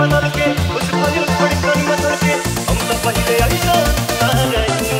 बदल के, उस भाई उस बड़ी करी बदल के, हम तो पहले ऐसा ना रही